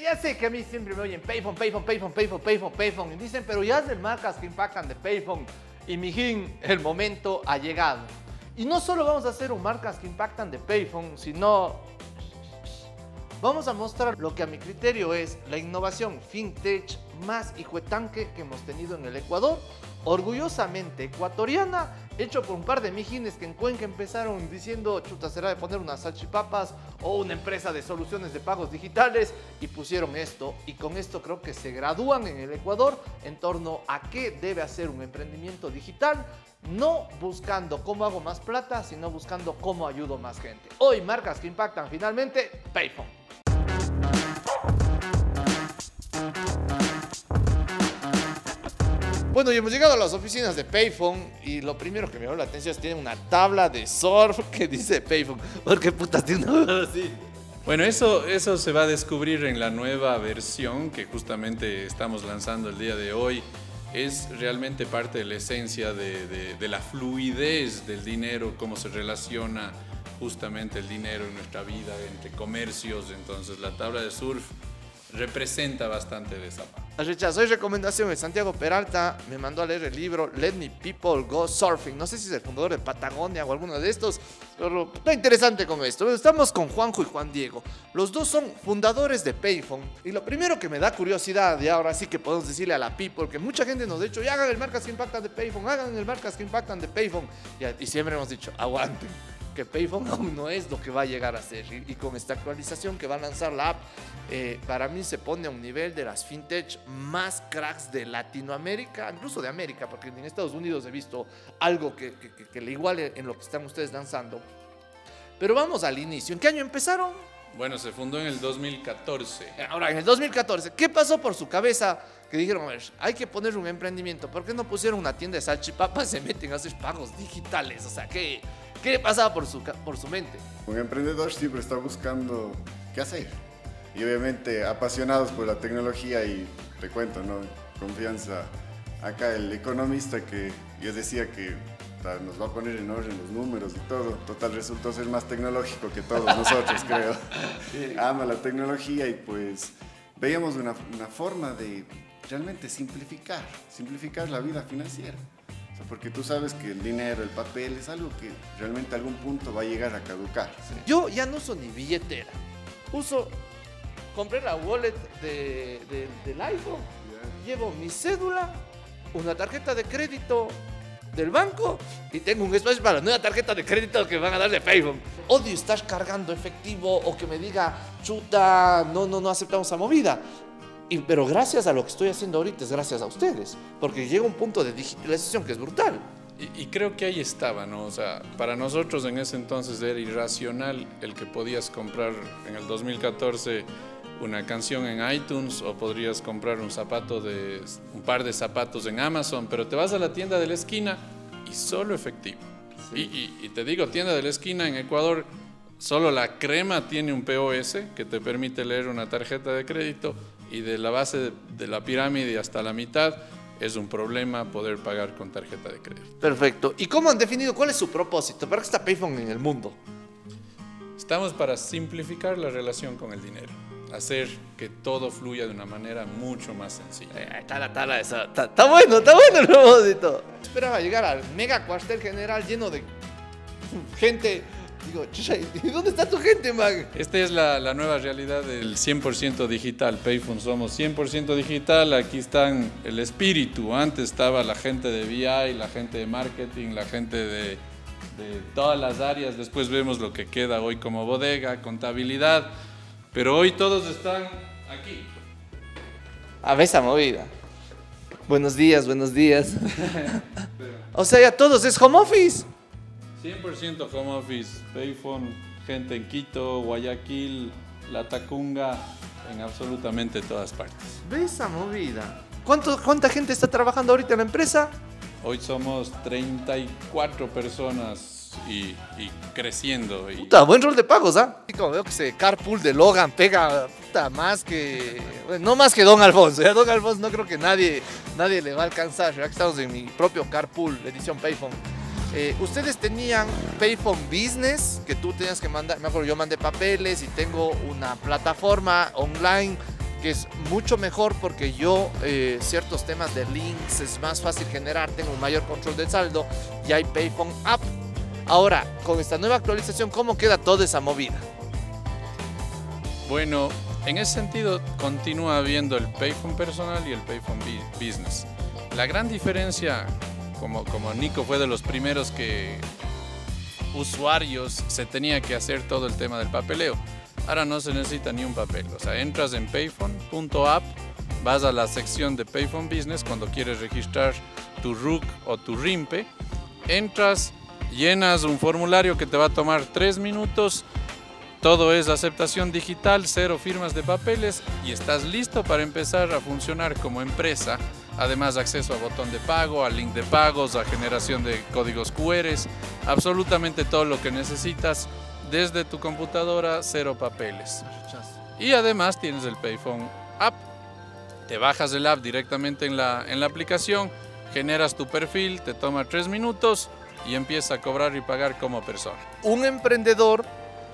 ya sé que a mí siempre me oyen Payphone, Payphone, Payphone, Payphone, Payphone, Payphone. Y dicen, pero ya hacen marcas que impactan de Payphone. Y mijín, el momento ha llegado. Y no solo vamos a hacer un marcas que impactan de Payphone, sino vamos a mostrar lo que a mi criterio es la innovación fintech más hijuetanque que hemos tenido en el Ecuador, orgullosamente ecuatoriana, hecho por un par de mijines que en Cuenca empezaron diciendo, chuta, será de poner unas salchipapas o una empresa de soluciones de pagos digitales y pusieron esto y con esto creo que se gradúan en el Ecuador en torno a qué debe hacer un emprendimiento digital, no buscando cómo hago más plata, sino buscando cómo ayudo más gente. Hoy marcas que impactan finalmente, Payphone. Bueno, y hemos llegado a las oficinas de Payphone y lo primero que me llamó la atención es que tiene una tabla de surf que dice Payphone. ¿Por qué putas tiene una así? Bueno, eso, eso se va a descubrir en la nueva versión que justamente estamos lanzando el día de hoy. Es realmente parte de la esencia de, de- de la fluidez del dinero, cómo se relaciona justamente el dinero en nuestra vida, entre comercios. Entonces la tabla de surf representa bastante de esa parte. Rechazó y recomendación de Santiago Peralta me mandó a leer el libro Let Me People Go Surfing. No sé si es el fundador de Patagonia o alguno de estos, pero está interesante con esto. Estamos con Juanjo y Juan Diego. Los dos son fundadores de Payphone. Y lo primero que me da curiosidad, y ahora sí que podemos decirle a la People, que mucha gente nos ha dicho, hagan el marcas que impactan de Payphone, hagan el marcas que impactan de Payphone. Y, y siempre hemos dicho, aguanten que Payphone aún no es lo que va a llegar a ser. Y, y con esta actualización que va a lanzar la app, eh, para mí se pone a un nivel de las fintech más cracks de Latinoamérica, incluso de América, porque en Estados Unidos he visto algo que, que- que- que le iguale en lo que están ustedes lanzando. Pero vamos al inicio. ¿En qué año empezaron? Bueno, se fundó en el 2014. Ahora, en el 2014, ¿qué pasó por su cabeza? Que dijeron, a ver, hay que poner un emprendimiento. ¿Por qué no pusieron una tienda de salchipapas se meten a hacer pagos digitales? O sea, ¿qué, qué pasaba por su, por su mente? Un emprendedor siempre está buscando qué hacer. Y obviamente apasionados por la tecnología y te cuento, ¿no? Confianza. Acá el economista que yo decía que nos va a poner en orden los números y todo. Total, resultó ser más tecnológico que todos nosotros, creo. Ama la tecnología y pues veíamos una, una forma de realmente simplificar, simplificar la vida financiera. Porque tú sabes que el dinero, el papel es algo que realmente a algún punto va a llegar a caducar. Yo ya no uso ni billetera. Uso, compré la wallet de- de- del iPhone, llevo mi cédula, una tarjeta de crédito del banco y tengo un espacio para la nueva tarjeta de crédito que van a dar de Payphone. Odio estar cargando efectivo o que me diga, chuta, no, no, no aceptamos esa movida. Y- pero gracias a lo que estoy haciendo ahorita es gracias a ustedes, porque llega un punto de digitalización que es brutal. Y, y creo que ahí estaba, ¿no? O sea, para nosotros en ese entonces era irracional el que podías comprar en el 2014 una canción en iTunes o podrías comprar un zapato de un par de zapatos en Amazon, pero te vas a la tienda de la esquina y solo efectivo. Y, y- y te digo, tienda de la esquina en Ecuador, solo la crema tiene un POS que te permite leer una tarjeta de crédito y de la base de, de la pirámide hasta la mitad es un problema poder pagar con tarjeta de crédito. Perfecto. ¿Y cómo han definido cuál es su propósito? ¿Para qué está Payphone en el mundo? Estamos para simplificar la relación con el dinero, hacer que todo fluya de una manera mucho más sencilla. Eh, Está, la tala esa. Está, está bueno, está bueno el propósito. Esperaba llegar al mega cuartel general lleno de gente. Digo, chucha, ¿y dónde está tu gente, man? Esta es la, la nueva realidad del 100% digital. Payphone somos 100% digital. Aquí están el espíritu. Antes estaba la gente de VI, la gente de marketing, la gente de, de todas las áreas. Después vemos lo que queda hoy como bodega, contabilidad. Pero hoy todos están aquí. A ver esa movida. Buenos días, buenos días. o sea, ya todos es home office. 100% home office, Payphone, gente en Quito, Guayaquil, La Tacunga, en absolutamente todas partes. Ve esa movida. ¿Cuánto, ¿Cuánta gente está trabajando ahorita en la empresa? Hoy somos 34 personas y, y creciendo. Y Puta, buen rol de pagos, ¿ah? Y como veo que ese carpool de Logan pega, puta, más que... bueno, no más que Don Alfonso. Ya Don Alfonso no creo que nadie, nadie le va a alcanzar. Ya que estamos en mi propio carpool, edición Payphone. Eh, Ustedes tenían Payphone Business, que tú tenías que mandar, me acuerdo, yo mandé papeles y tengo una plataforma online que es mucho mejor porque yo eh, ciertos temas de links es más fácil generar, tengo un mayor control del saldo y hay Payphone App. Ahora, con esta nueva actualización, ¿cómo queda toda esa movida? Bueno, en ese sentido continúa habiendo el Payphone personal y el Payphone Business. La gran diferencia, como, como Nico fue de los primeros que usuarios se tenía que hacer todo el tema del papeleo. Ahora no se necesita ni un papel. O sea, entras en payphone.app, vas a la sección de Payphone Business cuando quieres registrar tu RUC o tu RIMPE, entras, llenas un formulario que te va a tomar tres minutos, todo es aceptación digital, cero firmas de papeles y estás listo para empezar a funcionar como empresa. Además, acceso a botón de pago, a link de pagos, a generación de códigos QR, absolutamente todo lo que necesitas desde tu computadora, cero papeles. Y además tienes el Payphone App. Te bajas el app directamente en la, en la aplicación, generas tu perfil, te toma tres minutos y empieza a cobrar y pagar como persona. Un emprendedor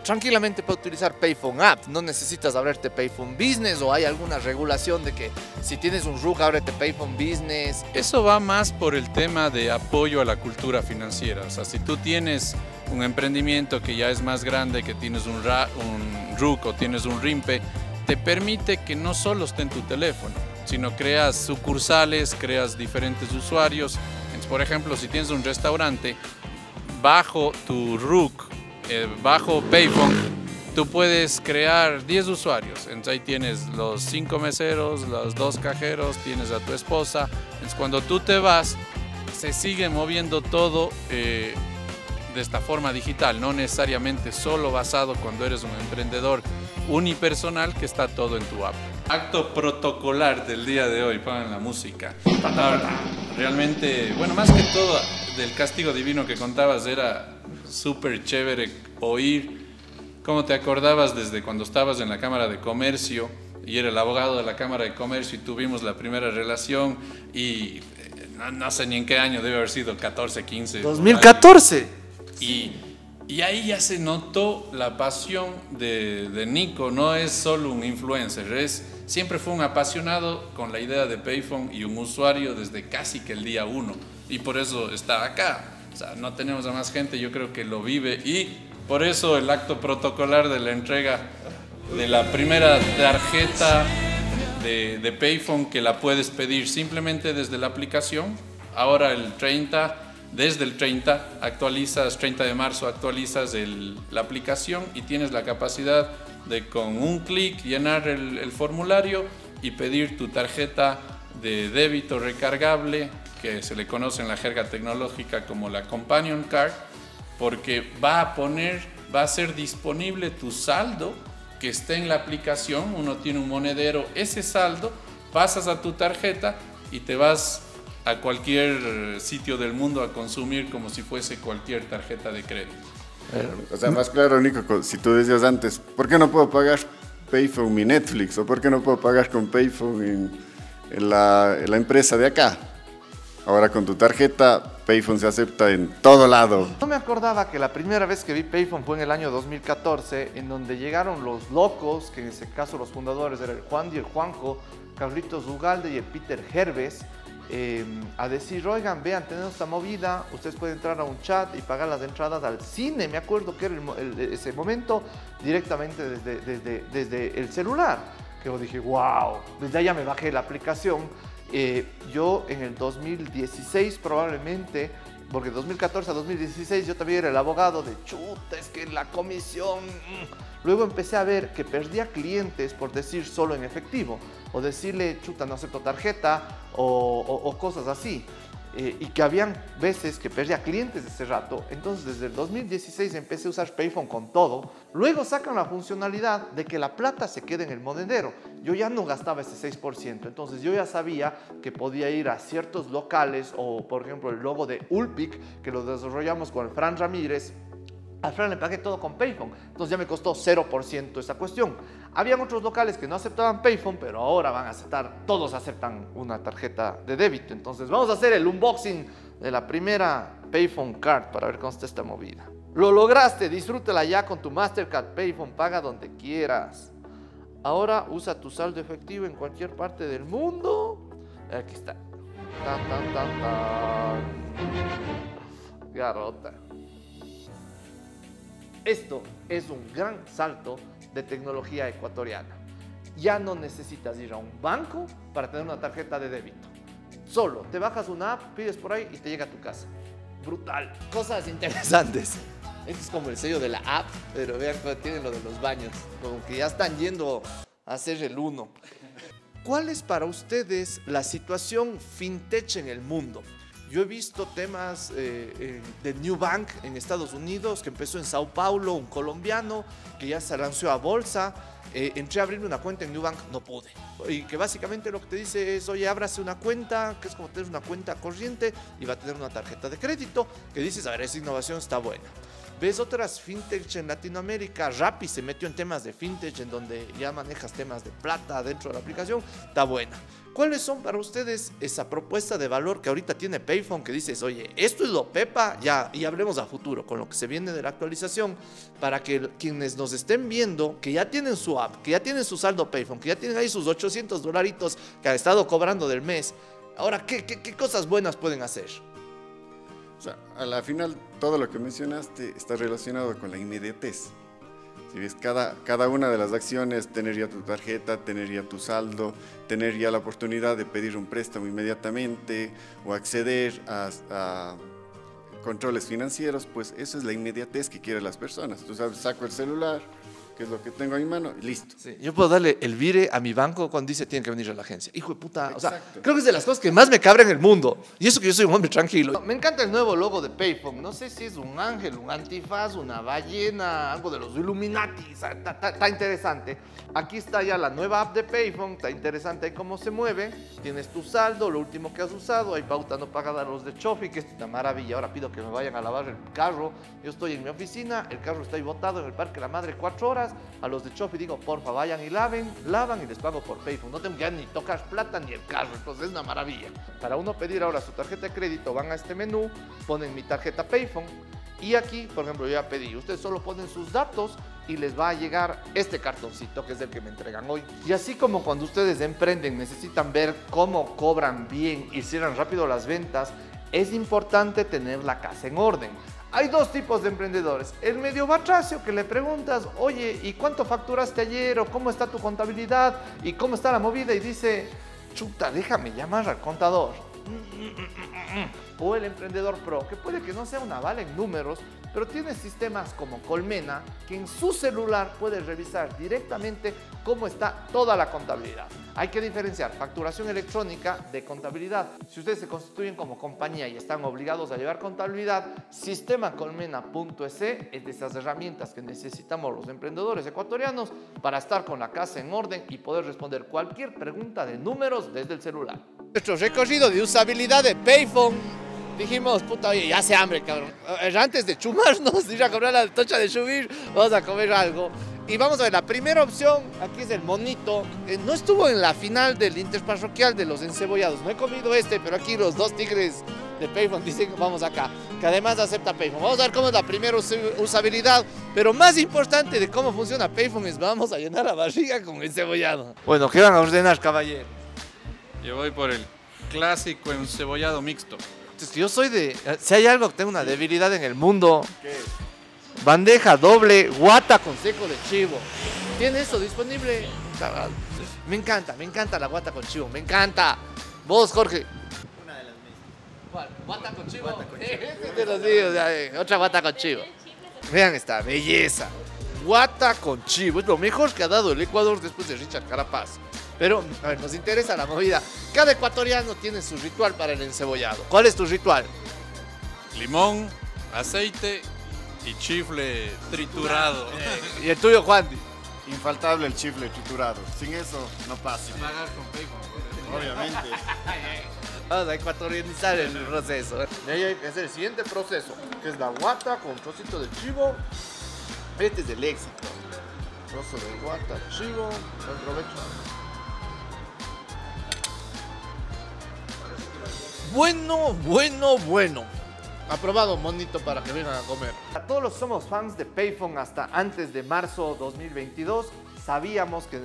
tranquilamente puede utilizar Payphone App. No necesitas abrirte Payphone Business o hay alguna regulación de que si tienes un RUC, ábrete Payphone Business. Eso va más por el tema de apoyo a la cultura financiera. O sea, si tú tienes un emprendimiento que ya es más grande, que tienes un, RUC o tienes un RIMPE, te permite que no solo esté en tu teléfono, sino creas sucursales, creas diferentes usuarios. por ejemplo, si tienes un restaurante, bajo tu RUC eh, bajo Payphone, tú puedes crear 10 usuarios. Entonces ahí tienes los 5 meseros, los dos cajeros, tienes a tu esposa. Entonces cuando tú te vas, se sigue moviendo todo eh, de esta forma digital, no necesariamente solo basado cuando eres un emprendedor unipersonal que está todo en tu app. Acto protocolar del día de hoy, pongan la música. realmente, bueno, más que todo del castigo divino que contabas era súper chévere oír cómo te acordabas desde cuando estabas en la Cámara de Comercio y era el abogado de la Cámara de Comercio y tuvimos la primera relación y eh, no, sé ni en qué año, debe haber sido 14, 15. 2014. Y, y ahí ya se notó la pasión de, de, Nico, no es solo un influencer, es, siempre fue un apasionado con la idea de Payphone y un usuario desde casi que el día uno y por eso está acá. O sea, no tenemos a más gente, yo creo que lo vive y por eso el acto protocolar de la entrega de la primera tarjeta de, de Payphone que la puedes pedir simplemente desde la aplicación. Ahora el 30, desde el 30 actualizas, 30 de marzo actualizas la aplicación y tienes la capacidad de con un clic llenar el, el formulario y pedir tu tarjeta de débito recargable que se le conoce en la jerga tecnológica como la Companion Card, porque va a poner, va a ser disponible tu saldo que esté en la aplicación, uno tiene un monedero, ese saldo, pasas a tu tarjeta y te vas a cualquier sitio del mundo a consumir como si fuese cualquier tarjeta de crédito. O sea, más claro, Nico, si tú decías antes, ¿por qué no puedo pagar Payphone mi Netflix? ¿O por qué no puedo pagar con Payphone en la empresa de acá? Ahora con tu tarjeta, Payphone se acepta en todo lado. No me acordaba que la primera vez que vi Payphone fue en el año 2014, en donde llegaron los locos, que en ese caso los fundadores eran el Juan y el Juanjo, Carlitos Ugalde y el Peter Herbes, em, a decir, oigan, vean, tenemos esta movida, ustedes pueden entrar a un chat y pagar las entradas al cine, me acuerdo que era ese momento, directamente desde, desde, desde el celular. Que yo dije, wow, desde allá me bajé la aplicación eh, yo en el 2016 probablemente, porque 2014 a 2016 yo también era el abogado de chuta, es que la comisión... Mm". Luego empecé a ver que perdía clientes por decir solo en efectivo, o decirle chuta, no acepto tarjeta, o cosas así. Eh, y que habían veces que perdía clientes de ese rato. Entonces, desde el 2016 empecé a usar Payphone con todo. Luego sacan la funcionalidad de que la plata se quede en el monedero. Yo ya no gastaba ese 6%. Entonces, yo ya sabía que podía ir a ciertos locales o, por ejemplo, el logo de Ulpic, que lo desarrollamos con el Fran Ramírez al final le pagué todo con Payphone, entonces ya me costó 0% esa cuestión. Habían otros locales que no aceptaban Payphone, pero ahora van a aceptar, todos aceptan una tarjeta de débito. Entonces vamos a hacer el unboxing de la primera Payphone Card para ver cómo está esta movida. Lo lograste, disfrútala ya con tu Mastercard Payphone, paga donde quieras. Ahora usa tu saldo efectivo en cualquier parte del mundo. Aquí está. Tan, tan, tan, tan. Garota. Esto es un gran salto de tecnología ecuatoriana. Ya no necesitas ir a un banco para tener una tarjeta de débito. Solo te bajas una app, pides por ahí y te llega a tu casa. Brutal. Cosas interesantes. Este es como el sello de la app, pero vean cómo tienen lo de los baños. Como que ya están yendo a hacer el uno. ¿Cuál es para ustedes la situación fintech en el mundo? Yo he visto temas eh, eh, de New Bank en Estados Unidos, que empezó en Sao Paulo, un colombiano, que ya se lanzó a bolsa. Eh, entré a abrir una cuenta en New Bank, no pude. Y que básicamente lo que te dice es, oye, ábrase una cuenta, que es como tener una cuenta corriente y va a tener una tarjeta de crédito, que dices, a ver, esa innovación está buena. Ves otras fintech en Latinoamérica, Rappi se metió en temas de fintech en donde ya manejas temas de plata dentro de la aplicación, está buena. ¿Cuáles son para ustedes esa propuesta de valor que ahorita tiene Payphone que dices, oye, esto es lo Pepa, ya, y hablemos a futuro con lo que se viene de la actualización, para que quienes nos estén viendo, que ya tienen su app, que ya tienen su saldo Payphone, que ya tienen ahí sus 800 dolaritos que han estado cobrando del mes, ahora, ¿qué, qué, qué cosas buenas pueden hacer? O sea, a la final todo lo que mencionaste está relacionado con la inmediatez. Si ves, cada, cada una de las acciones, tener ya tu tarjeta, tener ya tu saldo, tener ya la oportunidad de pedir un préstamo inmediatamente o acceder a, a controles financieros, pues eso es la inmediatez que quieren las personas. Tú sabes, saco el celular, que es lo que tengo en mi mano, y listo. Sí, yo puedo darle el vire a mi banco cuando dice tiene que venir a la agencia. Hijo de puta. O sea, creo que es de las cosas que más me cabra en el mundo. Y eso que yo soy un hombre tranquilo. Me encanta el nuevo logo de Payphone. No sé si es un ángel, un antifaz, una ballena, algo de los Illuminati. Está interesante. Aquí está ya la nueva app de Payphone. Está interesante cómo se mueve. Tienes tu saldo, lo último que has usado. Hay pauta no pagada a los de Chofi, que es una maravilla. Ahora pido que me vayan a lavar el carro. Yo estoy en mi oficina, el carro está ahí botado en el Parque La Madre cuatro horas. A los de Chofi digo, porfa, vayan y laven, lavan y les pago por Payphone. No tengo que ni tocar plata ni el carro, entonces es una maravilla. Para uno pedir ahora su tarjeta de crédito, van a este menú, ponen mi tarjeta Payphone y aquí, por ejemplo, yo ya pedí. Ustedes solo ponen sus datos y les va a llegar este cartoncito que es el que me entregan hoy. Y así como cuando ustedes emprenden necesitan ver cómo cobran bien y cierran rápido las ventas, es importante tener la casa en orden. Hay dos tipos de emprendedores. El medio batracio que le preguntas, oye, ¿y cuánto facturaste ayer? ¿O cómo está tu contabilidad? ¿Y cómo está la movida? Y dice, chuta, déjame llamar al contador. O el emprendedor pro, que puede que no sea una bala en números, pero tiene sistemas como Colmena, que en su celular puede revisar directamente cómo está toda la contabilidad. Hay que diferenciar facturación electrónica de contabilidad. Si ustedes se constituyen como compañía y están obligados a llevar contabilidad, sistemacolmena.es es de esas herramientas que necesitamos los emprendedores ecuatorianos para estar con la casa en orden y poder responder cualquier pregunta de números desde el celular. Nuestro recorrido de usabilidad de Payphone Dijimos, puta, oye, ya hace hambre, cabrón. Eh, Antes de chumarnos, ir a comprar la tocha de subir, vamos a comer algo. Y vamos a ver, la primera opción, aquí es el monito. Eh, no estuvo en la final del interparroquial de los encebollados. No he comido este, pero aquí los dos tigres de Payphone dicen, vamos acá. Que además acepta Payphone. Vamos a ver cómo es la primera us- usabilidad. Pero más importante de cómo funciona Payphone es, vamos a llenar la barriga con encebollado. Bueno, ¿qué van a ordenar, caballero? Yo voy por el clásico encebollado mixto. Es que yo soy de. eh, Si hay algo que tengo una debilidad en el mundo, bandeja doble, guata con seco de chivo. ¿Tiene eso disponible? Me encanta, me encanta la guata con chivo, me encanta. Vos, Jorge. Una de las mismas. ¿Cuál? ¿Guata con chivo? Ese te lo digo, ya, eh, otra guata con chivo. Vean esta belleza. Guata con chivo. Es lo mejor que ha dado el Ecuador después de Richard Carapaz. Pero, a ver, nos interesa la movida. Cada ecuatoriano tiene su ritual para el encebollado. ¿Cuál es tu ritual? Limón, aceite y chifle triturado. Y el tuyo, Juan. Infaltable el chifle triturado. Sin eso no pasa. Pagar con Payphone. Obviamente. Vamos a ecuatorianizar el proceso. Hacer el siguiente proceso, que es la guata con trocito de chivo. Este es del éxito. Trozo de guata, chivo. Buen Bueno, bueno, bueno. Aprobado, monito, para que vengan a comer. A todos los que somos fans de Payphone hasta antes de marzo 2022, sabíamos que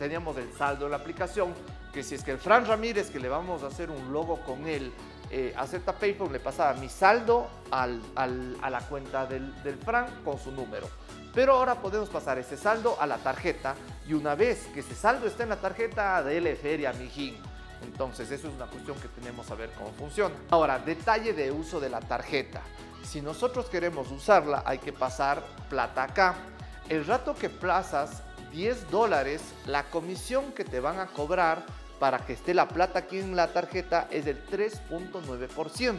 teníamos el saldo en la aplicación, que si es que el Fran Ramírez, que le vamos a hacer un logo con él, eh, acepta PayPal, le pasaba mi saldo a la cuenta del, del Fran con su número. Pero ahora podemos pasar ese saldo a la tarjeta y una vez que ese saldo está en la tarjeta, dele feria a Mijín. Entonces eso es una cuestión que tenemos a ver cómo funciona. Ahora, detalle de uso de la tarjeta. Si nosotros queremos usarla, hay que pasar plata acá. El rato que plazas 10 dólares, la comisión que te van a cobrar para que esté la plata aquí en la tarjeta es del 3.9%.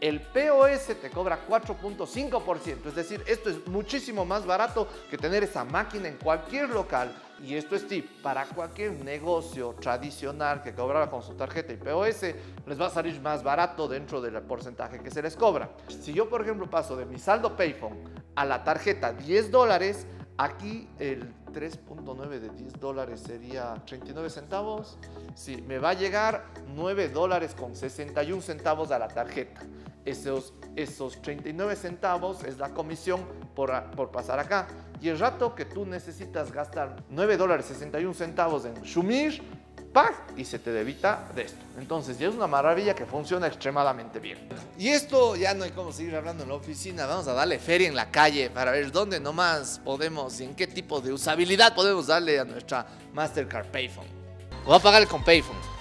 El POS te cobra 4.5%, es decir, esto es muchísimo más barato que tener esa máquina en cualquier local. Y esto es tip, para cualquier negocio tradicional que cobraba con su tarjeta y POS, les va a salir más barato dentro del porcentaje que se les cobra. Si yo, por ejemplo, paso de mi saldo Payphone a la tarjeta 10 dólares, aquí el 3.9 de 10 dólares sería 39 centavos. Sí, me va a llegar 9 dólares con 61 centavos a la tarjeta. Esos, esos 39 centavos es la comisión por, por pasar acá. Y el rato que tú necesitas gastar 9 dólares 61 centavos en Shumir, y se te debita de esto. Entonces ya es una maravilla que funciona extremadamente bien. Y esto ya no hay como seguir hablando en la oficina, vamos a darle feria en la calle para ver dónde nomás podemos y en qué tipo de usabilidad podemos darle a nuestra Mastercard Payphone. Voy a pagarle con Payphone.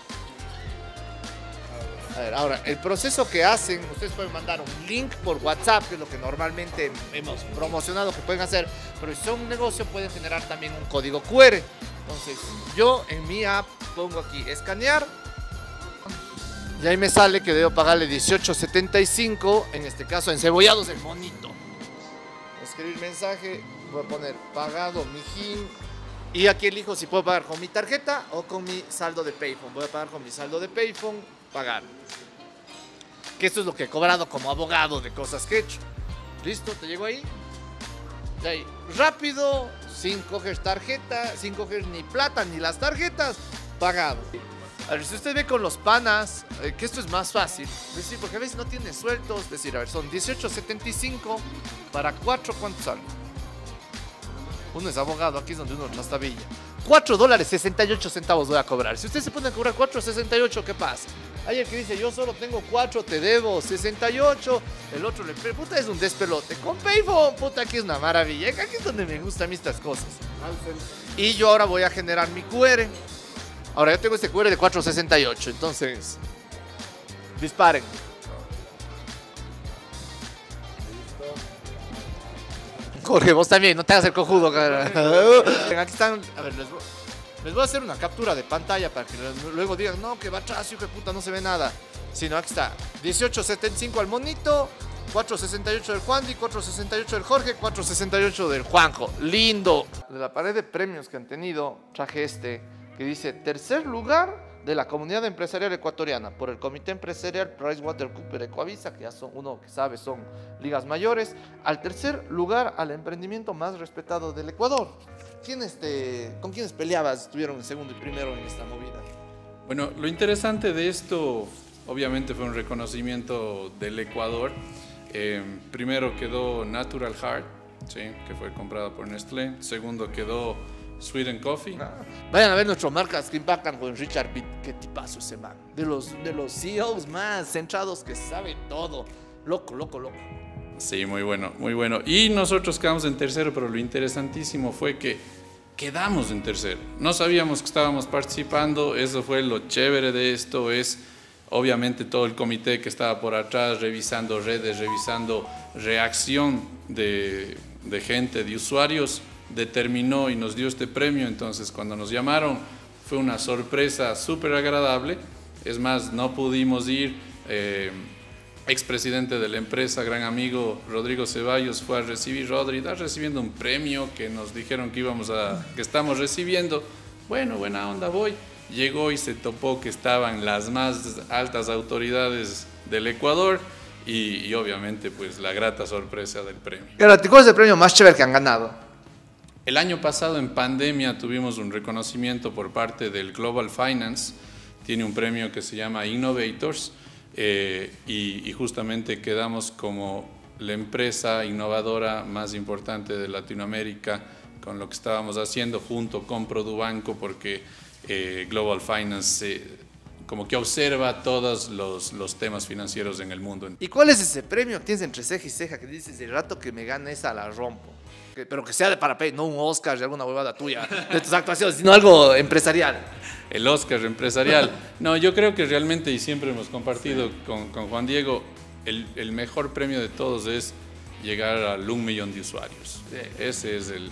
A ver, ahora, el proceso que hacen, ustedes pueden mandar un link por WhatsApp, que es lo que normalmente hemos promocionado que pueden hacer, pero si son un negocio pueden generar también un código QR. Entonces, yo en mi app pongo aquí escanear. Y ahí me sale que debo pagarle 18.75, en este caso en cebollados el monito. Escribir mensaje, voy a poner pagado Mijín. Y aquí elijo si puedo pagar con mi tarjeta o con mi saldo de Payphone. Voy a pagar con mi saldo de Payphone, pagar. Que esto es lo que he cobrado como abogado de cosas que he hecho. ¿Listo? ¿Te llegó ahí? De ahí, rápido, sin coger tarjeta, sin coger ni plata ni las tarjetas, pagado. A ver, si usted ve con los panas, eh, que esto es más fácil, decir, porque a veces no tiene sueltos, decir, a ver, son 18.75 para 4, ¿cuánto sale? Uno es abogado, aquí es donde uno trastabilla. 4 dólares 68 centavos voy a cobrar. Si usted se a cobrar 4.68, ¿qué pasa? Hay el que dice, yo solo tengo 4, te debo 68. El otro le puta, es un despelote. Con Payphone, puta, aquí es una maravilla. Aquí es donde me gustan estas cosas. Y yo ahora voy a generar mi QR. Ahora yo tengo este QR de 468, entonces disparen. Jorge, vos también, no te hagas el cojudo, cara. Aquí están, a ver, les voy, les voy, a hacer una captura de pantalla para que luego digan, no, que va atrás, hijo de puta, no se ve nada. Sino aquí está, 1875 al monito, 468 del Juan 468 del Jorge, 468 del Juanjo. Lindo. De la pared de premios que han tenido, traje este que dice tercer lugar de la comunidad empresarial ecuatoriana por el Comité Empresarial PricewaterhouseCoopers Ecoavisa, que ya son uno que sabe son ligas mayores, al tercer lugar al emprendimiento más respetado del Ecuador. ¿Quién este, ¿Con quiénes peleabas estuvieron en segundo y primero en esta movida? Bueno, lo interesante de esto obviamente fue un reconocimiento del Ecuador. Eh, primero quedó Natural Heart, ¿sí? que fue comprada por Nestlé. Segundo quedó Sweden Coffee. Ah. Vayan a ver nuestras marcas que impactan con Richard Pitt. Qué tipazo ese man. De los, de los CEOs más centrados que sabe todo. Loco, loco, loco. Sí, muy bueno, muy bueno. Y nosotros quedamos en tercero, pero lo interesantísimo fue que quedamos en tercero. No sabíamos que estábamos participando, eso fue lo chévere de esto, es obviamente todo el comité que estaba por atrás revisando redes, revisando reacción de, de gente, de usuarios determinó y nos dio este premio, entonces cuando nos llamaron fue una sorpresa súper agradable, es más, no pudimos ir, eh, expresidente de la empresa, gran amigo Rodrigo Ceballos fue a recibir, Rodri, está recibiendo un premio que nos dijeron que íbamos a, que estamos recibiendo, bueno, buena onda, voy, llegó y se topó que estaban las más altas autoridades del Ecuador, y, obviamente pues la grata sorpresa del premio. ¿Cuál es el premio más chévere que han ganado? El año pasado en pandemia tuvimos un reconocimiento por parte del Global Finance, tiene un premio que se llama Innovators eh, y, justamente quedamos como la empresa innovadora más importante de Latinoamérica con lo que estábamos haciendo junto con Produbanco, porque eh, Global Finance como que observa todos los, temas financieros en el mundo. ¿Y cuál es ese premio tienes entre ceja y ceja que dices, el rato que me gane esa la rompo? Pero que sea de para no un Oscar de alguna huevada tuya de tus actuaciones, sino algo empresarial. El Oscar empresarial. No, yo creo que realmente, y siempre hemos compartido con, con, Juan Diego, el, el, mejor premio de todos es llegar al un millón de usuarios. Ese es el,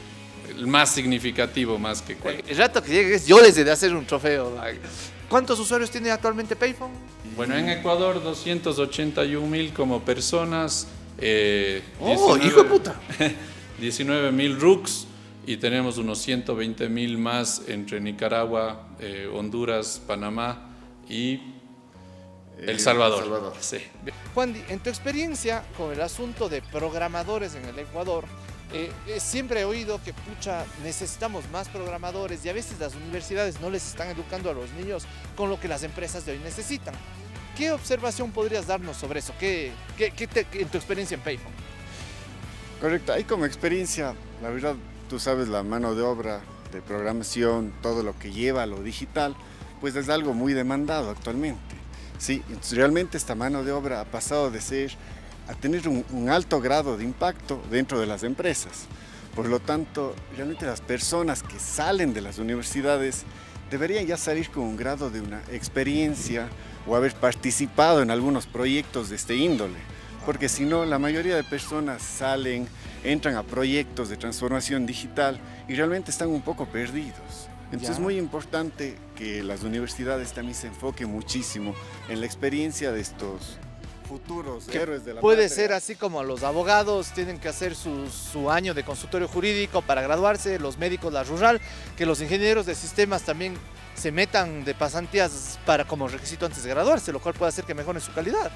el, más significativo, más que cualquier. El rato que llegues, yo les de hacer un trofeo. ¿Cuántos usuarios tiene actualmente Payphone? Bueno, en Ecuador 281 mil como personas. Eh, ¡Oh, hijo de puta! 19 mil RUCs y tenemos unos 120 mil más entre Nicaragua, eh, Honduras, Panamá y El Salvador. Sí. Juan, en tu experiencia con el asunto de programadores en el Ecuador, eh, eh, siempre he oído que, pucha, necesitamos más programadores y a veces las universidades no les están educando a los niños con lo que las empresas de hoy necesitan. ¿Qué observación podrías darnos sobre eso? ¿Qué, qué, en tu experiencia en Payphone? Correcto, ahí como experiencia, la verdad, tú sabes la mano de obra de programación, todo lo que lleva a lo digital, pues es algo muy demandado actualmente. Sí, realmente esta mano de obra ha pasado de ser a tener un, un, alto grado de impacto dentro de las empresas. Por lo tanto, realmente las personas que salen de las universidades deberían ya salir con un grado de una experiencia o haber participado en algunos proyectos de este índole porque si no, la mayoría de personas salen, entran a proyectos de transformación digital y realmente están un poco perdidos. Entonces es muy importante que las universidades también se enfoquen muchísimo en la experiencia de estos futuros héroes de la Puede ser así como los abogados tienen que hacer su, su, año de consultorio jurídico para graduarse, los médicos la rural, que los ingenieros de sistemas también se metan de pasantías para como requisito antes de graduarse, lo cual puede hacer que mejoren su calidad.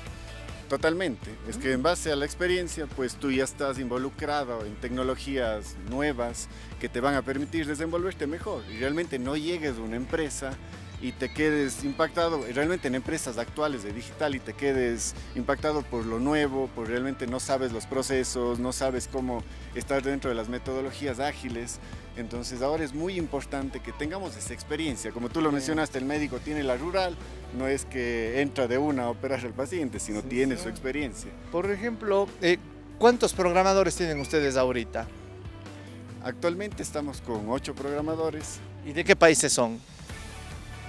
Totalmente. Es que en base a la experiencia, pues tú ya estás involucrado en tecnologías nuevas que te van a permitir desenvolverte mejor. Y realmente no llegues a una empresa y te quedes impactado, realmente en empresas actuales de digital y te quedes impactado por lo nuevo, por realmente no sabes los procesos, no sabes cómo estar dentro de las metodologías ágiles. Entonces ahora es muy importante que tengamos esa experiencia. Como tú lo mencionaste, el médico tiene la rural, no es que entra de una a operar al paciente, sino tiene su experiencia. Por ejemplo, eh, ¿cuántos programadores tienen ustedes ahorita? Actualmente estamos con ocho programadores. ¿Y de qué países son?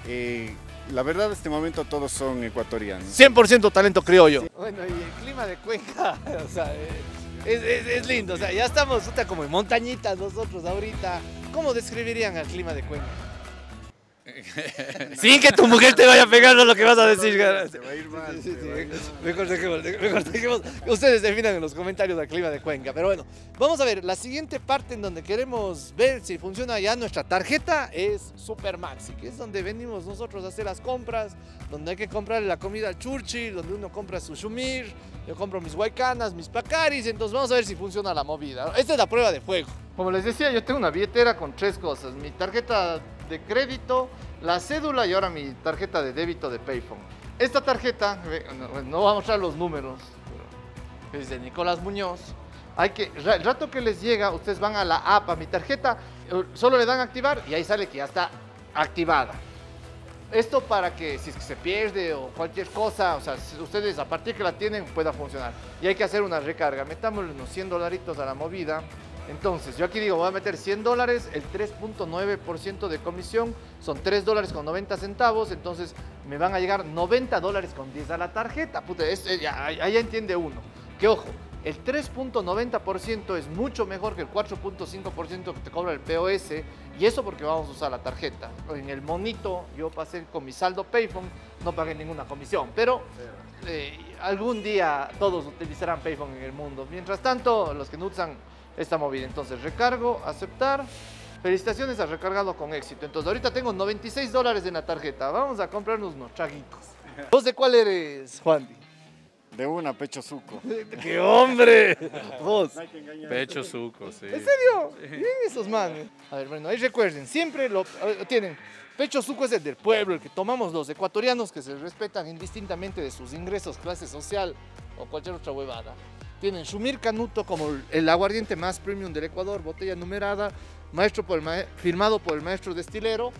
Eh, la verdad, en este momento todos son ecuatorianos. 100% talento criollo. Bueno, y el clima de Cuenca, o sea, eh, es, lindo. O sea, ya estamos como en montañitas nosotros ahorita. ¿Cómo describirían el clima de Cuenca? Sin que tu mujer te vaya a pegar lo que vas a decir. Se va a ir mal. Mejor, dejemos, Ustedes definan en los comentarios el clima de Cuenca. Pero bueno, vamos a ver. La siguiente parte en donde queremos ver si funciona ya nuestra tarjeta es Supermaxi, que es donde venimos nosotros a hacer las compras, donde hay que comprarle la comida al Churchill, donde uno compra su shumir, yo compro mis guaycanas, mis pacaris, entonces vamos a ver si funciona la movida. Esta es la prueba de fuego. Como les decía, yo tengo una billetera con tres cosas. Mi tarjeta de crédito, la cédula y ahora mi tarjeta de débito de Payphone. Esta tarjeta, no vamos a mostrar los números, es de Nicolás Muñoz. Hay que, el rato que les llega, ustedes van a la app, a mi tarjeta, eh, solo le dan a activar y ahí sale que ya está activada. Esto para que si es que se pierde o cualquier cosa, o sea, ustedes a partir que la tienen pueda funcionar. Y hay que hacer una recarga. Metámosle unos 100 dolaritos a la movida. Entonces, yo aquí digo, voy a meter 100 dólares, el 3.9% de comisión son 3 dólares con 90 centavos, entonces me van a llegar 90 dólares con 10 a la tarjeta. Puta, eh, ahí ya entiende uno. Que ojo, el 3.90% es mucho mejor que el 4.5% que te cobra el POS y eso porque vamos a usar la tarjeta. En el monito yo pasé con mi saldo Payphone, no pagué ninguna comisión, pero eh, algún día todos utilizarán Payphone en el mundo. Mientras tanto, los que no usan esta movida. Entonces, recargo, aceptar. Felicitaciones, has recargado con éxito. Entonces, ahorita tengo 96 dólares en la tarjeta. Vamos a comprarnos unos traguitos. ¿Vos de cuál eres, Juan? De una, pecho suco. ¡Qué hombre! Vos. Pecho suco, sí. ¿En serio? Esos manes. A ver, bueno, ahí recuerden, siempre lo tienen. Pecho suco es el del pueblo, el que tomamos los ecuatorianos que se respetan indistintamente de sus ingresos, clase social o cualquier otra huevada. Tienen Shumir Canuto como el aguardiente más premium del Ecuador, botella numerada, maestro por el firmado por el maestro destilero.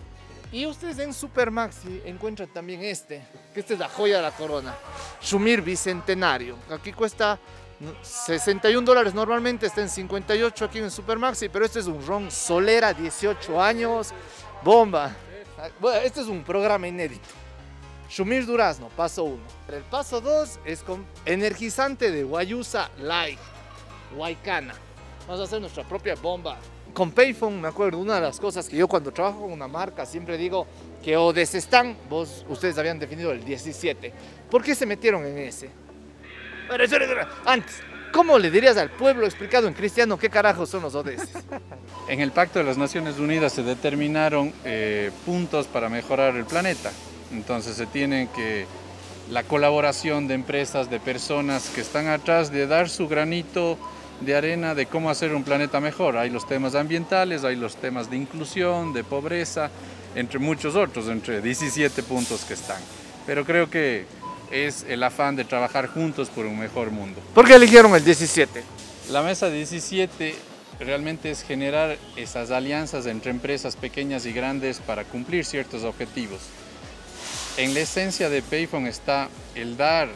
Y ustedes en Supermaxi encuentran también este, que este es la joya de la corona, Shumir Bicentenario. Aquí cuesta 61 dólares normalmente, está en 58 aquí en Supermaxi, pero este es un ron Solera, 18 años, bomba. Bueno, este es un programa inédito. Shumir Durazno, paso 1. El paso 2 es con energizante de Guayusa Light, Guaycana. Vamos a hacer nuestra propia bomba. Con Payphone, me acuerdo, una de las cosas que yo cuando trabajo con una marca siempre digo que o desestán, vos, ustedes habían definido el 17. ¿Por qué se metieron en ese? Antes, ¿cómo le dirías al pueblo explicado en cristiano qué carajos son los ODS? En el Pacto de las Naciones Unidas se determinaron eh, puntos para mejorar el planeta. Entonces se tiene que la colaboración de empresas, de personas que están atrás de dar su granito de arena de cómo hacer un planeta mejor. Hay los temas ambientales, hay los temas de inclusión, de pobreza, entre muchos otros, entre 17 puntos que están. Pero creo que es el afán de trabajar juntos por un mejor mundo. ¿Por qué eligieron el 17? La mesa 17 realmente es generar esas alianzas entre empresas pequeñas y grandes para cumplir ciertos objetivos. En la esencia de Payphone está el dar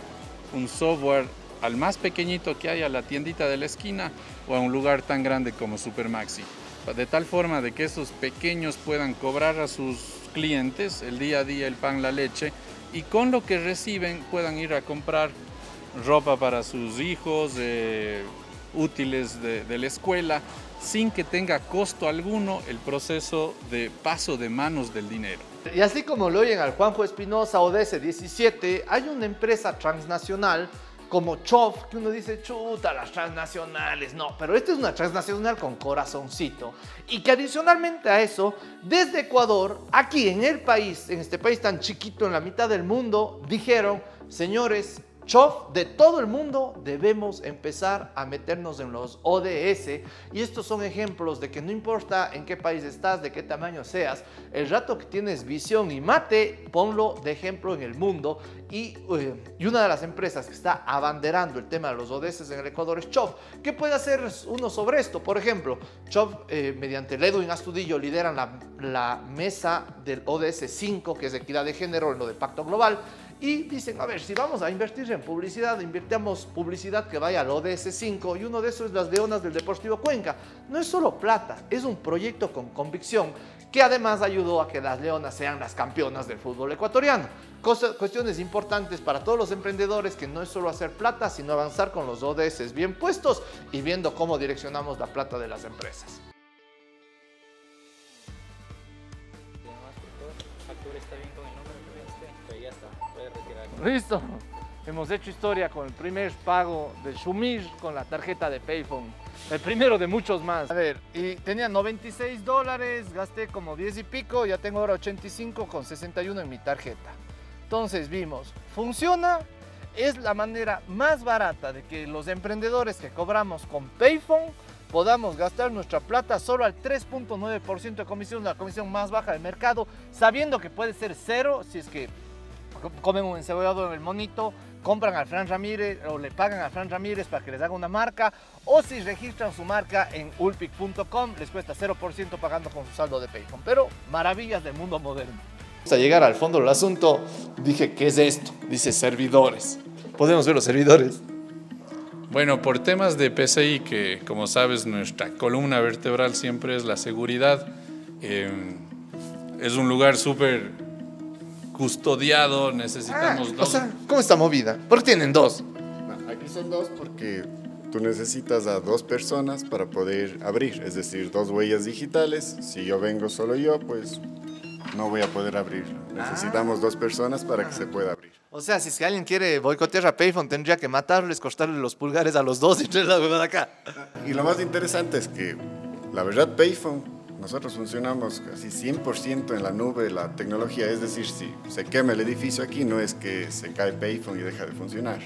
un software al más pequeñito que hay, a la tiendita de la esquina o a un lugar tan grande como Supermaxi. De tal forma de que esos pequeños puedan cobrar a sus clientes el día a día el pan, la leche y con lo que reciben puedan ir a comprar ropa para sus hijos, eh, útiles de la escuela, sin que tenga costo alguno el proceso de paso de manos del dinero. Y así como lo oyen al Juanjo Espinosa ODS 17, hay una empresa transnacional como Chof, que uno dice, chuta, las transnacionales. No, pero esta es una transnacional con corazoncito. Y que adicionalmente a eso, desde Ecuador, aquí en el país, en este país tan chiquito, en la mitad del mundo, dijeron, señores, Chof de todo el mundo debemos empezar a meternos en los ODS y estos son ejemplos de que no importa en qué país estás, de qué tamaño seas, el rato que tienes visión y mate, ponlo de ejemplo en el mundo y, eh, y una de las empresas que está abanderando el tema de los ODS en el Ecuador es Chof. ¿Qué puede hacer uno sobre esto? Por ejemplo, Chof eh, mediante el Edwin Astudillo lideran la, mesa del ODS 5 que es equidad de género en lo de Pacto Global y dicen, a ver, si vamos a invertir en publicidad, invirtamos publicidad que vaya al ODS 5 y uno de esos es las Leonas del Deportivo Cuenca. No es solo plata, es un proyecto con convicción que además ayudó a que las Leonas sean las campeonas del fútbol ecuatoriano. cuestiones importantes para todos los emprendedores que no es solo hacer plata, sino avanzar con los ODS bien puestos y viendo cómo direccionamos la plata de las empresas. Listo. Hemos hecho historia con el primer pago de Shumir con la tarjeta de Payphone. El primero de muchos más. A ver, y tenía 96 dólares, gasté como 10 y pico, ya tengo ahora 85 con 61 en mi tarjeta. Entonces vimos, funciona, es la manera más barata de que los emprendedores que cobramos con Payphone podamos gastar nuestra plata solo al 3.9% de comisión, la comisión más baja del mercado, sabiendo que puede ser cero si es que comen un encebollado en el monito, compran al Fran Ramírez o le pagan a Fran Ramírez para que les haga una marca o si registran su marca en ulpic.com les cuesta 0% pagando con su saldo de Payphone. Pero maravillas del mundo moderno. Hasta llegar al fondo del asunto, dije, ¿qué es esto? Dice servidores. ¿Podemos ver los servidores? Bueno, por temas de PCI, que como sabes nuestra columna vertebral siempre es la seguridad, eh, es un lugar súper custodiado, necesitamos ah, dos. O sea, ¿cómo está movida? ¿Por qué tienen dos? Aquí son dos porque tú necesitas a dos personas para poder abrir, es decir, dos huellas digitales. Si yo vengo solo yo, pues no voy a poder abrir. Necesitamos dos personas para que se pueda abrir. O sea, si es que alguien quiere boicotear a Payphone, tendría que matarles, cortarle los pulgares a los dos y traerla de acá. Y lo más interesante es que, la verdad, Payphone nosotros funcionamos casi 100% en la nube, la tecnología, es decir, si se quema el edificio aquí, no es que se cae Payphone y deja de funcionar.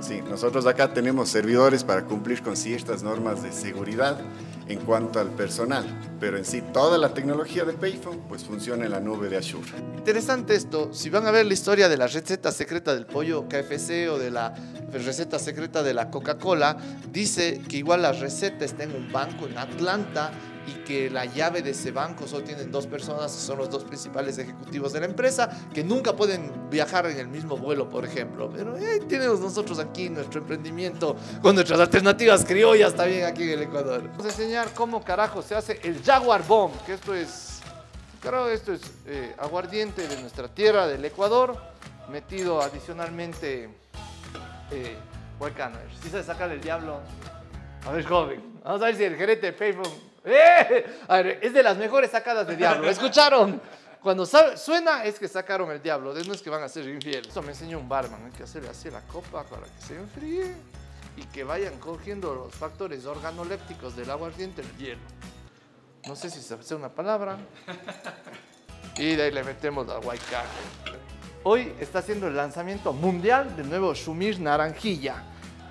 Sí, nosotros acá tenemos servidores para cumplir con ciertas normas de seguridad en cuanto al personal, pero en sí toda la tecnología de Payphone pues funciona en la nube de Azure. Interesante esto, si van a ver la historia de la receta secreta del pollo KFC o de la receta secreta de la Coca-Cola, dice que igual la receta está en un banco en Atlanta y que la llave de ese banco solo tienen dos personas, son los dos principales ejecutivos de la empresa, que nunca pueden viajar en el mismo vuelo, por ejemplo. Pero ahí tenemos nosotros aquí nuestro emprendimiento con nuestras alternativas criollas también aquí en el Ecuador. Vamos a enseñar cómo carajo se hace el Jaguar Bomb, que esto es, claro, esto es eh, aguardiente de nuestra tierra, del Ecuador, metido adicionalmente eh, huecano. Si se sacar el diablo. A ver, joven. Vamos a ver si el gerente de Payphone. ¡Eh! A ver, es de las mejores sacadas de diablo. ¿Escucharon? Cuando suena es que sacaron el diablo. No es que van a ser infieles. Eso me enseñó un barman. Hay que hacerle así la copa para que se enfríe y que vayan cogiendo los factores organolépticos del aguardiente, el hielo. No sé si se hace una palabra. Y de ahí le metemos la guaycaje. Hoy está haciendo el lanzamiento mundial del nuevo Shumir Naranjilla.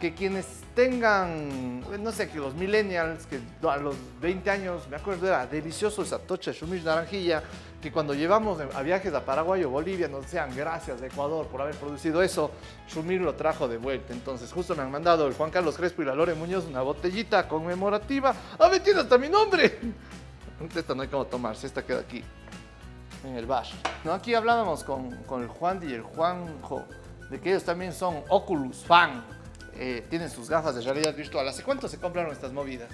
Que quienes tengan, no sé, que los millennials, que a los 20 años, me acuerdo, era delicioso esa tocha Shumir Naranjilla, que cuando llevamos a viajes a Paraguay o Bolivia nos decían gracias Ecuador por haber producido eso, Shumir lo trajo de vuelta. Entonces justo me han mandado el Juan Carlos Crespo y la Lore Muñoz una botellita conmemorativa. ¡Ah, me tiene hasta mi nombre! Esta no hay como tomarse, esta queda aquí, en el bar. No, aquí hablábamos con, con el Juan y el Juanjo, de que ellos también son Oculus fan eh, tienen sus gafas de realidad virtual. ¿Hace cuánto se compraron estas movidas?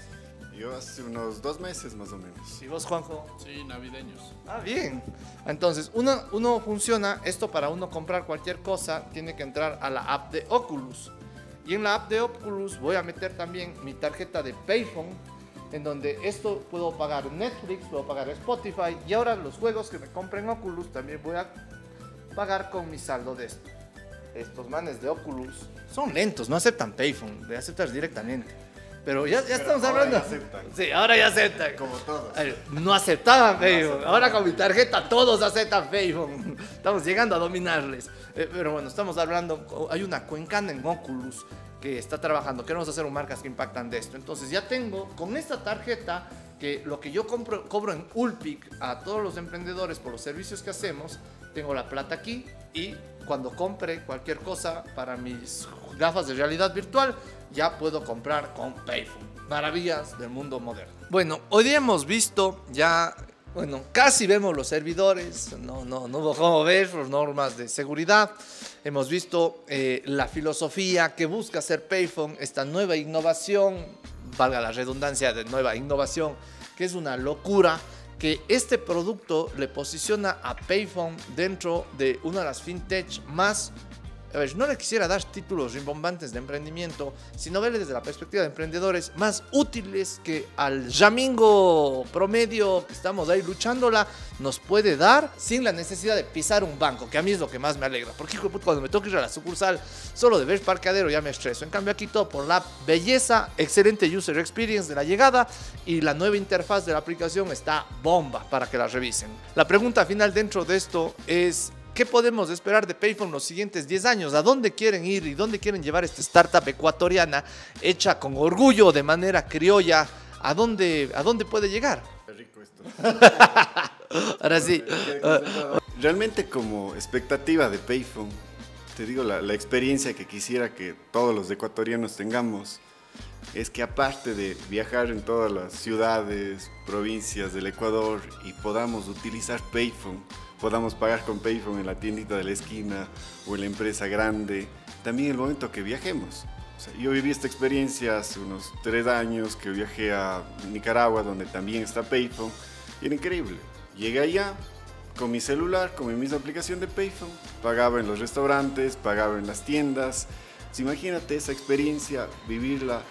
Yo hace unos dos meses más o menos. ¿Y vos, Juanjo? Sí, navideños. Ah, bien. Entonces, uno, uno funciona, esto para uno comprar cualquier cosa, tiene que entrar a la app de Oculus. Y en la app de Oculus voy a meter también mi tarjeta de Payphone, en donde esto puedo pagar Netflix, puedo pagar Spotify, y ahora los juegos que me compren Oculus también voy a pagar con mi saldo de esto. Estos manes de Oculus son lentos, no aceptan payphone, le aceptas directamente. Pero ya, ya estamos hablando. Sí, ahora ya aceptan. Como todos. No aceptaban payphone. ahora con mi tarjeta todos aceptan payphone. Estamos llegando a dominarles. Eh, pero bueno, estamos hablando. Hay una cuencana en Oculus que está trabajando. Queremos hacer un marcas que impactan de esto. Entonces ya tengo con esta tarjeta que lo que yo compro, cobro en Ulpic a todos los emprendedores por los servicios que hacemos, tengo la plata aquí y cuando compre cualquier cosa para mis gafas de realidad virtual, ya puedo comprar con Payphone. Maravillas del mundo moderno. Bueno, hoy día hemos visto ya, bueno, casi vemos los servidores, no, no, no cómo ver por normas de seguridad. Hemos visto eh, la filosofía que busca hacer Payphone, esta nueva innovación, valga la redundancia de nueva innovación, que es una locura que este producto le posiciona a Payphone dentro de una de las fintech más a ver, no le quisiera dar títulos rimbombantes de emprendimiento, sino verle desde la perspectiva de emprendedores más útiles que al Jamingo promedio que estamos ahí luchándola nos puede dar sin la necesidad de pisar un banco, que a mí es lo que más me alegra. Porque cuando me toca ir a la sucursal, solo de ver parqueadero ya me estreso. En cambio, aquí todo por la belleza, excelente user experience de la llegada y la nueva interfaz de la aplicación está bomba para que la revisen. La pregunta final dentro de esto es ¿Qué podemos esperar de Payphone los siguientes 10 años? ¿A dónde quieren ir y dónde quieren llevar esta startup ecuatoriana hecha con orgullo de manera criolla? ¿A dónde, a dónde puede llegar? Qué rico esto. Ahora sí. Realmente como expectativa de Payphone, te digo, la, la experiencia que quisiera que todos los ecuatorianos tengamos es que aparte de viajar en todas las ciudades, provincias del Ecuador y podamos utilizar Payphone, podamos pagar con Payphone en la tiendita de la esquina o en la empresa grande, también el momento que viajemos. yo viví esta experiencia hace unos tres años que viajé a Nicaragua, donde también está Payphone, y era increíble. Llegué allá con mi celular, con mi misma aplicación de Payphone, pagaba en los restaurantes, pagaba en las tiendas. imagínate esa experiencia, vivirla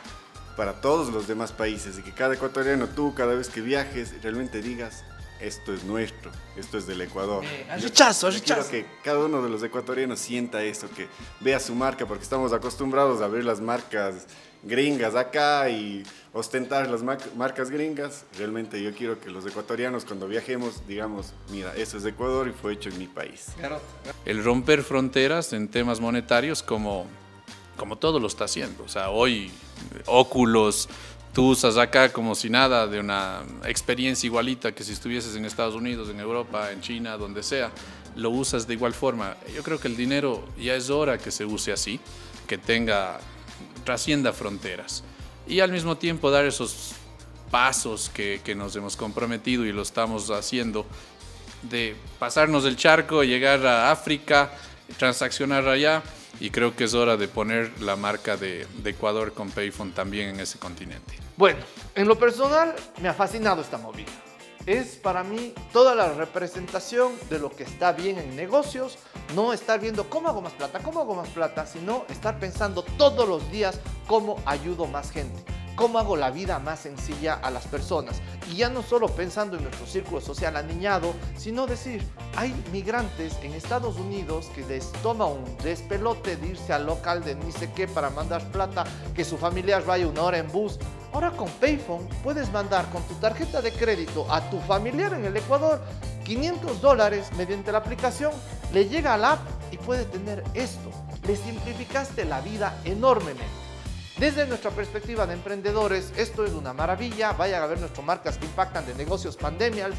para todos los demás países y que cada ecuatoriano, tú, cada vez que viajes, realmente digas, esto es nuestro, esto es del Ecuador. Eh, rechazo, rechazo. Quiero que cada uno de los ecuatorianos sienta eso, que vea su marca, porque estamos acostumbrados a ver las marcas gringas acá y ostentar las marcas gringas. Realmente yo quiero que los ecuatorianos cuando viajemos digamos, mira, eso es de Ecuador y fue hecho en mi país. El romper fronteras en temas monetarios como, como todo lo está haciendo. O sea, hoy óculos, tú usas acá como si nada de una experiencia igualita que si estuvieses en Estados Unidos, en Europa, en China, donde sea, lo usas de igual forma. Yo creo que el dinero ya es hora que se use así, que tenga, trascienda fronteras y al mismo tiempo dar esos pasos que, que nos hemos comprometido y lo estamos haciendo, de pasarnos el charco, llegar a África, transaccionar allá, y creo que es hora de poner la marca de, de, Ecuador con Payphone también en ese continente. Bueno, en lo personal me ha fascinado esta movida. Es para mí toda la representación de lo que está bien en negocios, no estar viendo cómo hago más plata, cómo hago más plata, sino estar pensando todos los días cómo ayudo más gente cómo hago la vida más sencilla a las personas. Y ya no solo pensando en nuestro círculo social aniñado, sino decir, hay migrantes en Estados Unidos que les toma un despelote de irse al local de ni sé qué para mandar plata, que su familiar vaya una hora en bus. Ahora con Payphone puedes mandar con tu tarjeta de crédito a tu familiar en el Ecuador 500 dólares mediante la aplicación, le llega al app y puede tener esto. Le simplificaste la vida enormemente. Desde nuestra perspectiva de emprendedores, esto es una maravilla. Vayan a ver nuestras marcas que impactan de negocios pandemias.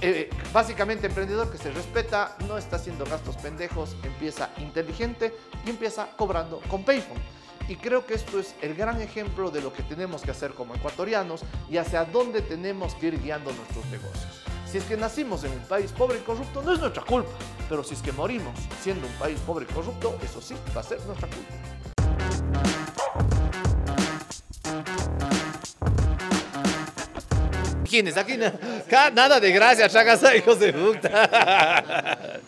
Eh, básicamente, emprendedor que se respeta, no está haciendo gastos pendejos, empieza inteligente y empieza cobrando con Payphone. Y creo que esto es el gran ejemplo de lo que tenemos que hacer como ecuatorianos y hacia dónde tenemos que ir guiando nuestros negocios. Si es que nacimos en un país pobre y corrupto, no es nuestra culpa. Pero si es que morimos siendo un país pobre y corrupto, eso sí va a ser nuestra culpa. ¿Quiénes? Aquí nada de gracia, chagas hijos de puta.